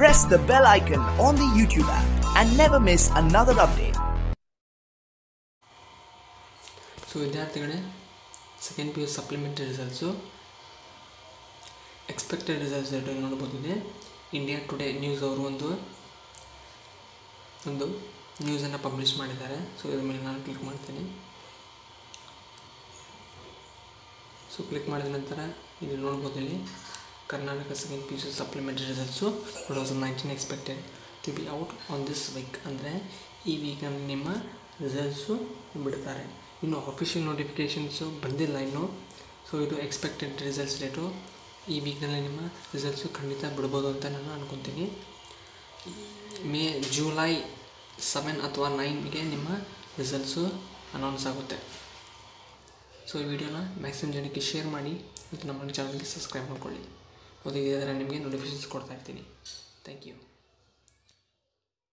press the bell icon on the YouTube app and never miss another update. So ವಿದ್ಯಾರ್ಥಿಗಳೇ second P U supplementary results expected results ನೋಡ್ಬೋದಿದೆ. India Today news ಅವರು ಒಂದು ಒಂದು ನ್ಯೂಸನ್ನು publish ಮಾಡಿದ್ದಾರೆ. So ಇದ್ರ ಮೇಲೆ ನಾನು click ಮಾಡ್ತೀನಿ. ಸೊ ಕ್ಲಿಕ್ ಮಾಡಿದ ನಂತರ ಇಲ್ಲಿ ನೋಡ್ಬೋದು ಇಲ್ಲಿ Karnataka second P C supplementary results two thousand nineteen expected to be out on this week ಅಂದರೆ ಈ ವೀಕಲ್ಲಿ ನಿಮ್ಮ ರಿಸಲ್ಟ್ಸು ಬಿಡ್ತಾರೆ ಇನ್ನು ಅಫಿಷಿಯಲ್ ನೋಟಿಫಿಕೇಷನ್ಸು ಬಂದಿಲ್ಲ ಇನ್ನು. ಸೊ ಇದು ಎಕ್ಸ್ಪೆಕ್ಟೆಡ್ ರಿಸಲ್ಟ್ಸ್ ಡೇಟು ಈ ವೀಕ್ನಲ್ಲಿ ನಿಮ್ಮ ರಿಸಲ್ಟ್ಸು ಖಂಡಿತ ಬಿಡ್ಬೋದು ಅಂತ ನಾನು ಅನ್ಕೊತೀನಿ. ಮೇ ಜುಲೈ ಸೆವೆನ್ ಅಥವಾ ನೈನ್ಗೆ ನಿಮ್ಮ ರಿಸಲ್ಟ್ಸು ಅನೌನ್ಸ್ ಆಗುತ್ತೆ. ಸೊ ಈ ವಿಡಿಯೋನ ಮ್ಯಾಕ್ಸಿಮಮ್ ಜನಕ್ಕೆ ಶೇರ್ ಮಾಡಿ ಮತ್ತು ನಮ್ಮ ಚಾನಲ್ಗೆ ಸಬ್ಸ್ಕ್ರೈಬ್ ಮಾಡ್ಕೊಳ್ಳಿ. ಥರ ನಿಮಗೆ ನೋಟಿಫಿಕೇಶನ್ಸ್ ಕೊಡ್ತಾ ಇರ್ತೀನಿ. Thank you